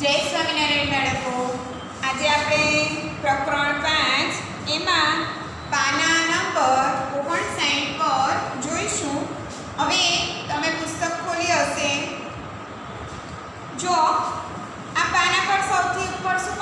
જય સ્વામિનારાયણ બાળકો. આજે આપણે પ્રકરણ પાંચ, એમાં પાના નંબર ઓગણસાઠ પર જોઈશું. હવે તમે પુસ્તક ખોલી હશે. જો, આ પાના પર સૌથી ઉપર શું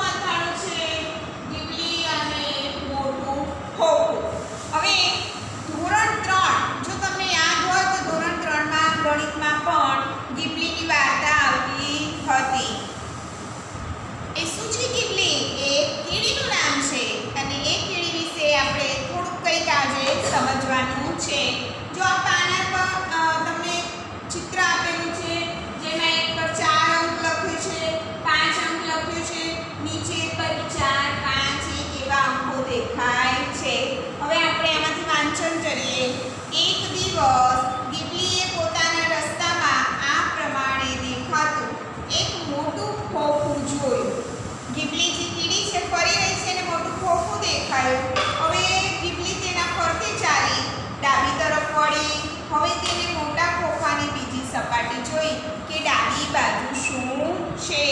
હવે કીબલી તેના ફરતે ચાલી. ડાબી તરફ વળી. હવે તેને મોટા ખોખાની બીજી સપાટી જોઈ કે ડાબી બાજુ શું છે?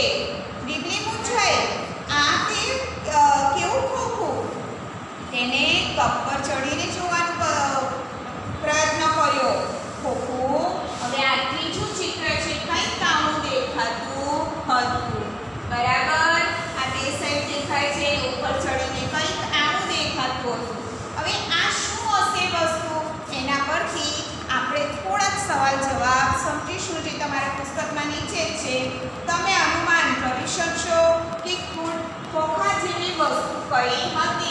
ડીબલી પૂછે આ તે કેવું ખોખું? તેને કપ પર ચડીને જોવાનો પ્રયત્ન કર્યો. ખોખું. હવે આ ત્રીજું ચિત્ર છે તમારા પુસ્તકમાં નીચે છે તમે અનુમાન કરી શકશો કે ખોખા જેવી વસ્તુ કઈ હતી?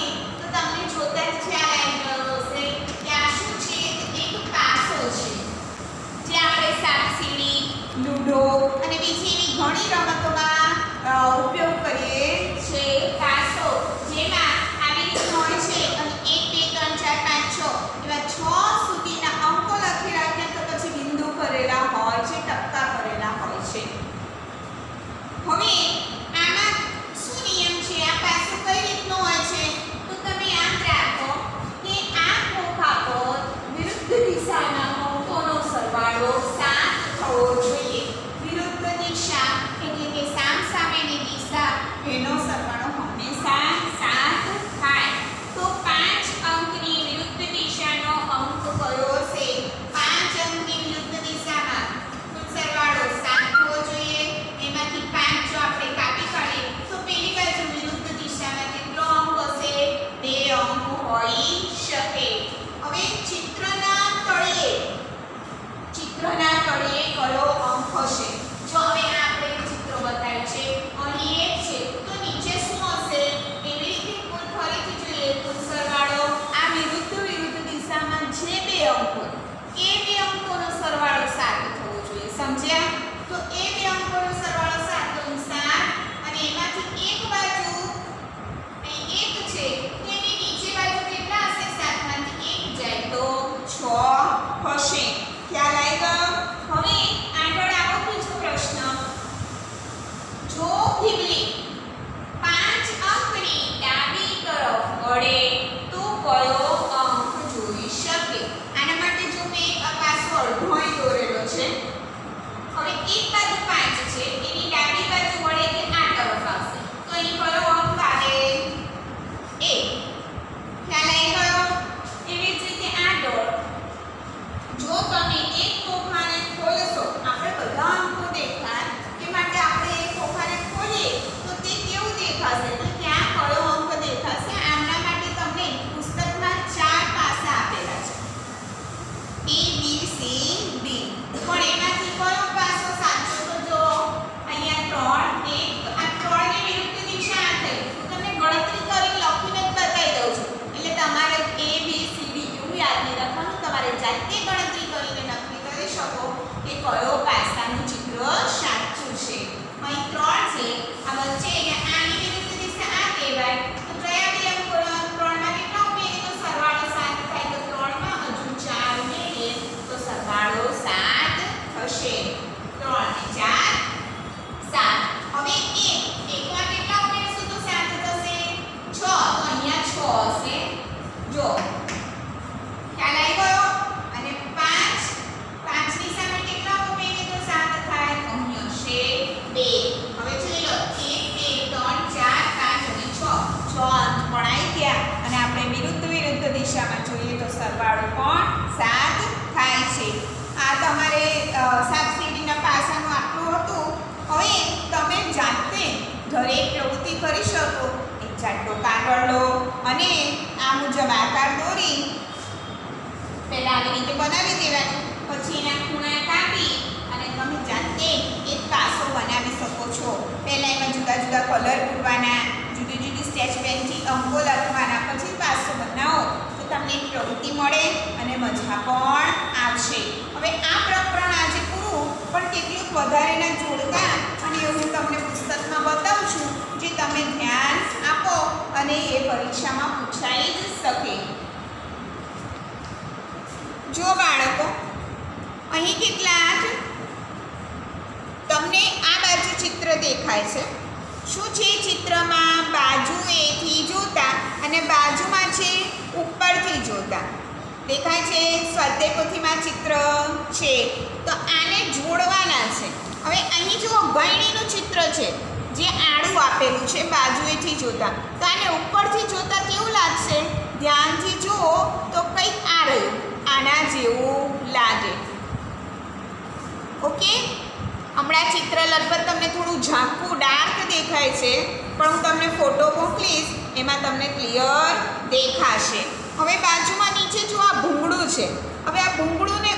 一口又改三。સાત સીડીના પાસાનું આટલું હતું, હવે તમે જાતે ઘરે પ્રવૃત્તિ કરી શકો. એક જાટો કાગળ લો અને આ મુજબ આકાર દોરી. પહેલાં આવી રીતે બનાવી દેવાનું. પછી એના ખૂણા કાપી અને તમે જાતે એક પાસો બનાવી શકો છો. પહેલાં એમાં જુદા જુદા કલર પૂરવાના જુદી જુદી સ્કેચ પેનથી અંકો લખવાના, પછી પાસો બનાવો. તો તમને પ્રવૃત્તિ મળે અને મજા પણ આવશે. હવે આ પ્રકરણ પણ કેટલુંક વધારેના જોડકા અને એવું હું તમને પુસ્તકમાં બતાવું છું જે તમે ધ્યાન આપો અને એ પરીક્ષામાં પૂછાઈ જ શકે. જો બાળકો, અહીં કેટલાક તમને આ બાજુ ચિત્ર દેખાય છે. શું છે ચિત્રમાં? બાજુએથી જોતા અને બાજુમાં છે ઉપરથી જોતા. દેખાય છે સ્વાધ્યાય ચિત્ર છે. તો આને જોડવાના છે. હવે અહીં જુઓ ગયણીનું ચિત્ર છે, જે આડું આપેલું છે, બાજુએથી જોતા. તો આને ઉપરથી જોતા કેવું લાગશે? ધ્યાનથી જુઓ, તો કંઈક આ રહ્યું. આના જેવું લાગે. ઓકે? હમણાં ચિત્ર લગભગ તમને થોડું ઝાંખું, ડાર્ક દેખાય છે, પણ હું તમને ફોટો મોકલીશ, એમાં તમને ક્લિયર દેખાશે. હવે બાજુમાં નીચે જો આ ભૂંગળું છે, હવે આ ભૂંગળુંને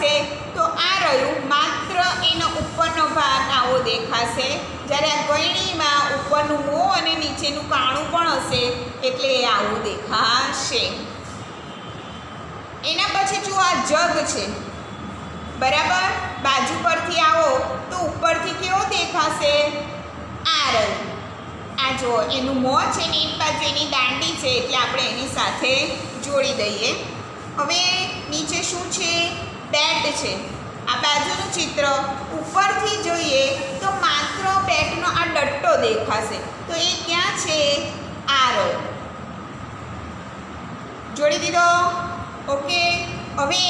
દેખાશે? તો આ રહ્યું માત્ર એનો ઉપરનો ભાગ આવો દેખાશે. જ્યારે આ ગળણીમાં ઉપરનું મોં અને નીચેનું કાણું પણ હશે, એટલે એ આવું દેખાશે. એના પછી જો આ જગ છે, બરાબર? બાજુ પરથી આવો, તો ઉપરથી કેવો દેખાશે? આ રહ્યું. આ જો, એનું મોં છે ને, એક બાજુ એની દાંડી છે, એટલે આપણે એની સાથે જોડી દઈએ. હવે નીચે શું છે? બેટ છે. આ બાજુનું ચિત્ર ઉપરથી જોઈએ તો માત્ર બેટનો આ ડટ્ટો દેખાશે. તો એ ક્યાં છે? આરો. જોડી દીધો? ઓકે. હવે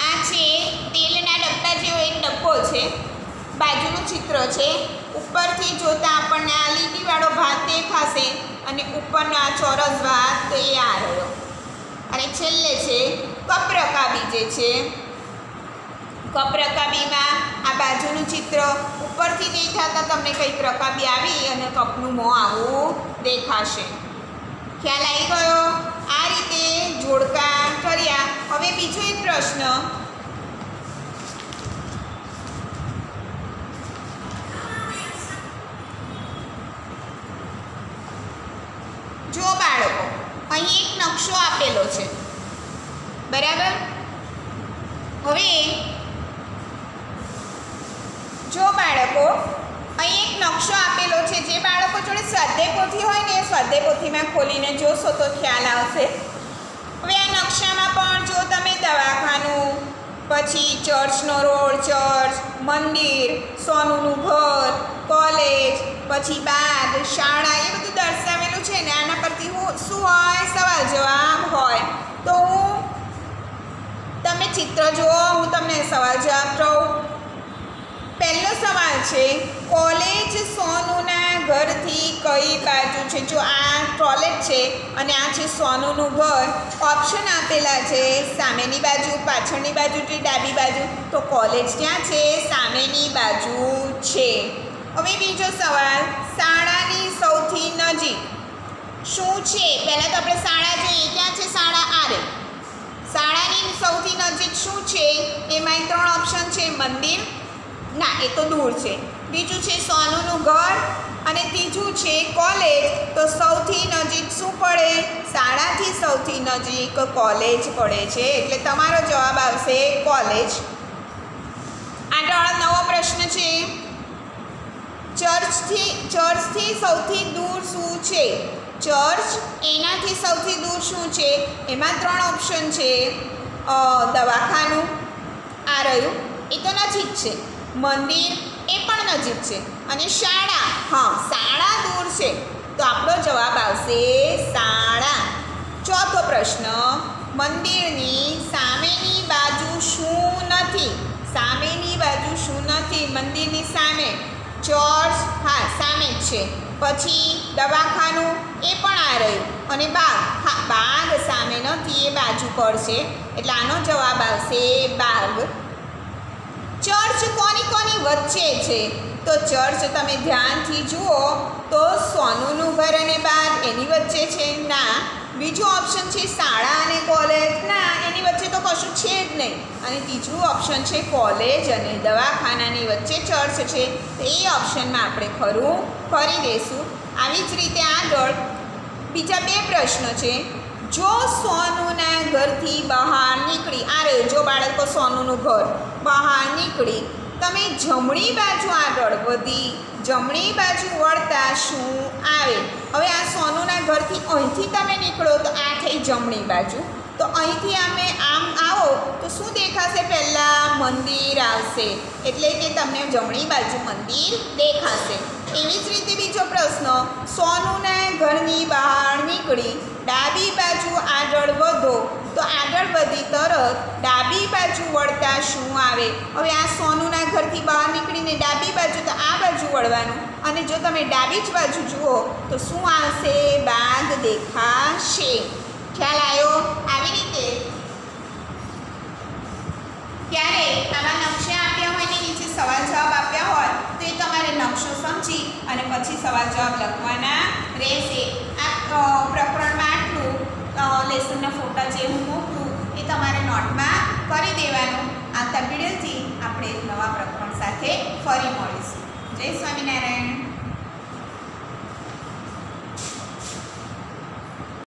આ છે તેલના ડબ્બા જેવો એક ડબ્બો છે. બાજુનું ચિત્ર છે. ઉપરથી જોતાં આપણને આ લીટીવાળો ભાગ દેખાશે અને ઉપરનો આ ચોરસ ભાગ તો એ આ રહ્યો અને છેલ્લે છે કપરકાબી જે છે, કપરકાબીમાં આ બાજુનું ચિત્ર ઉપરથી દેખાતા તમને કંઈક રકાબી આવી અને કપનું મોં આવું દેખાશે. ખ્યાલ આવી ગયો? આ રીતે જોડકા કર્યા. હવે બીજો એક પ્રશ્ન જો બાળકો અહીં એક નકશો આપેલો છે બરાબર? હવે જો બાળકો અહીં એક નકશો આપેલો છે, જે બાળકો જોડે સ્વાધ્યાય પોથી હોય ને એ સ્વાધ્યાય પોથીમાં ખોલીને જોશો તો ખ્યાલ આવશે. હવે આ નકશામાં પણ જો તમે દવાખાનું, પછી ચર્ચનો રોડ, ચર્ચ, મંદિર, સોનુનું ઘર, કોલેજ, પછી બાગ શાળા એ બધું દર્શાવેલું છે ને આના પરથી હું શું હોય, સવાલ જવાબ હોય, તો હું તમે ચિત્ર જુઓ, હું તમને સવાલ જવાબ કહું પહેલો સવાલ છે, કોલેજ સોનુના ઘરથી કઈ બાજુ છે? જો આ ટોયલેટ છે અને આ છે સોનુનું ઘર ઓપ્શન આપેલા છે સામેની બાજુ, પાછળની બાજુ કે ડાબી બાજુ? તો કોલેજ ક્યાં છે, સામેની બાજુ છે. હવે બીજો સવાલ, શાળાની સૌથી નજીક શું છે? પહેલાં તો આપણે શાળા જોઈએ, ક્યાં છે? શાળા આરે. શાળાની સૌથી નજીક શું છે? એમાંય ત્રણ ઓપ્શન છે મંદિર. ના, એ તો દૂર છે. બીજું છે સોનુનું ઘર. અને ત્રીજું છે કોલેજ. તો સૌથી નજીક શું પડે? શાળાથી સૌથી નજીક કોલેજ પડે છે. એટલે તમારો જવાબ આવશે કોલેજ. આગળ નવો પ્રશ્ન છે. ચર્ચથી ચર્ચથી સૌથી દૂર શું છે? ચર્ચ એનાથી સૌથી દૂર શું છે? એમાં ત્રણ ઓપ્શન છે. દવાખાનું આ રહ્યું એ તો નજીક છે. મંદિર એ પણ નજીક છે. અને શાળા હા. શાળા દૂર છે. તો આપણો જવાબ આવશે શાળા. ચોથો પ્રશ્ન મંદિરની સામેની બાજુ શું નથી? સામેની બાજુ શું નથી? મંદિરની સામે. ચર્ચ હા, સામે જ છે. પછી દવાખાનું એ પણ આ રહ્યું. અને બાગ, હા, બાગ સામે નથી, એ બાજુ પડશે. એટલે આનો જવાબ આવશે બાગ. ચર્ચ કોની કોની વચ્ચે છે? તો ચર્ચ તમે ધ્યાનથી જુઓ, તો સોનુનું ઘર અને બાગ એની વચ્ચે છે. ના, બીજું ઓપ્શન છે શાળા અને કોલેજ. ના કશું છે જ નહીં. અને ત્રીજું ઓપ્શન છે કોલેજ અને દવાખાનાની વચ્ચે ચર્ચ છે. તો એ ઓપ્શનમાં આપણે ખરું કરી દઈશું આવી જ રીતે આગળ બીજા બે પ્રશ્નો છે. જો સોનુના ઘરથી બહાર નીકળી, આ રહ્યું, જો બાળકો સોનુનું ઘર બહાર નીકળી, તમે જમણી બાજુ આગળ વધી, જમણી બાજુ વળતા શું આવે? હવે આ સોનુના ઘરથી અહીંથી તમે નીકળો તો આ થઈ જમણી બાજુ. અહીંથી અમે આમ આવો, તો શું દેખાશે? પહેલાં મંદિર આવશે. એટલે કે તમને જમણી બાજુ મંદિર દેખાશે. એવી જ રીતે બીજો પ્રશ્ન, સોનુના ઘરની બહાર નીકળી ડાબી બાજુ આગળ વધો, તો આગળ વધી તરત ડાબી બાજુ વળતા શું આવે? હવે આ સોનુના ઘરથી બહાર નીકળીને ડાબી બાજુ, તો આ બાજુ વળવાનું. અને જો તમે ડાબી જ બાજુ જુઓ, તો શું આવશે? બાદ દેખાશે. ખ્યાલ આવ્યો? આવી રીતે. ત્યારે આવા નકશા આપ્યા હોય એની નીચે સવાલ જવાબ આપ્યા હોય, તો એ તમારે નકશો સમજી અને પછી સવાલ જવાબ લખવાના રહેશે. આ પ્રકરણમાં આટલું લેસનના ફોટા જે હું મોકલું, એ તમારે નોટમાં કરી દેવાનું. આવતા વિડીયોથી આપણે નવા પ્રકરણ સાથે ફરી મળીશું. જય સ્વામિનારાયણ.